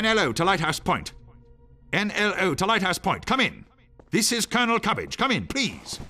NLO to Lighthouse Point. NLO to Lighthouse Point. Come in. This is Colonel Cubbage. Come in, please.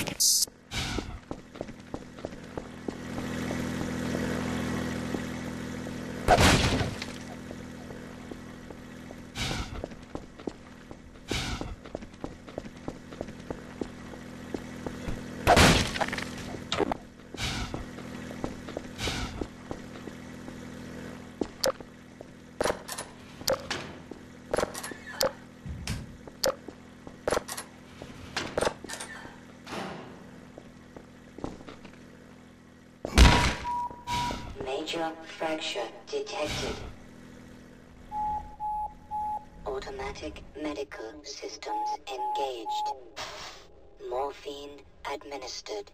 Thanks. Fracture detected. Automatic medical systems engaged. Morphine administered.